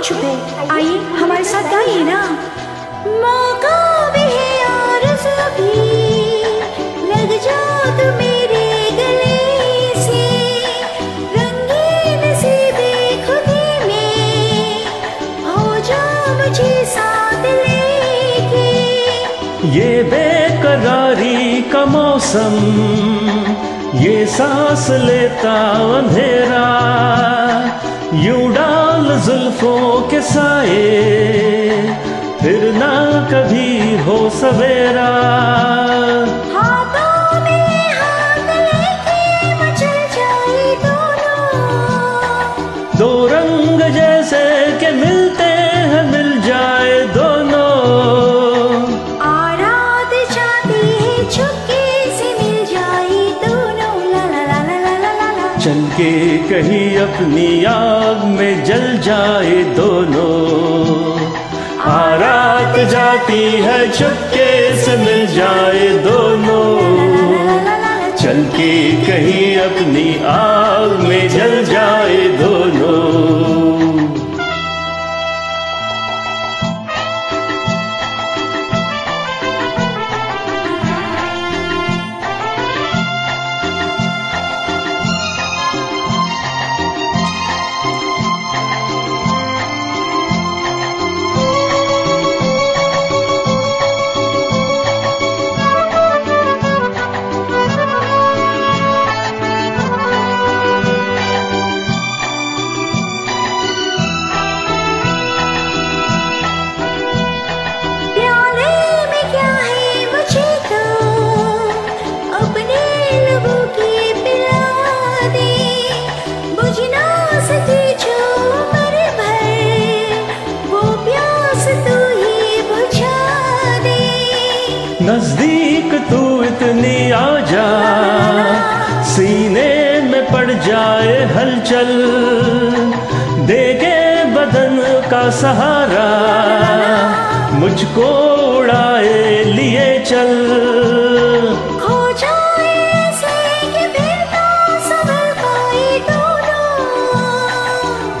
क्यों चुप है आइए, हमारे साथ गाइए ना। मौका भी है और भी लग जाओ मेरे गले से। रंगीन सी बेखुदी हो जाओ मुझे साथ लेके। ये बेकरारी मौसम ये सांस लेता अंधेरा यूँ डाल जुल्फों के साए फिर ना कभी हो सवेरा। दो रंग जैसे के मिलते के कहीं अपनी आग में जल जाए दोनों। आरात जाती है छुपके से मिल जाए दोनों। चल के कहीं अपनी आग नज़दीक तू इतनी आ जा। सीने में पड़ जाए हलचल। देखे बदन का सहारा। मुझको उड़ाए लिए चल।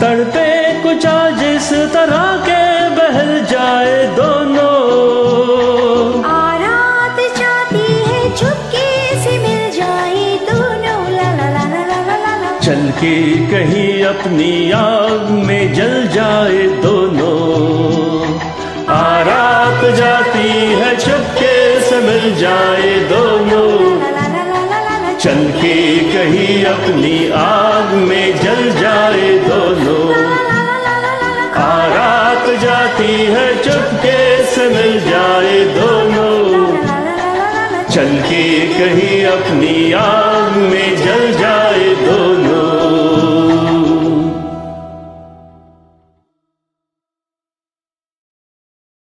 तड़पे कुछ आज इस तरह के बहल जाए दोनों। के कहीं अपनी आग में जल जाए दोनों। आ रात जाती है चुपके से मिल जाए दोनों। चल के कहीं अपनी आग में जल जाए दोनों। आ रात जाती है चुपके से मिल जाए दोनों। चल के कहीं अपनी आग में जल जाए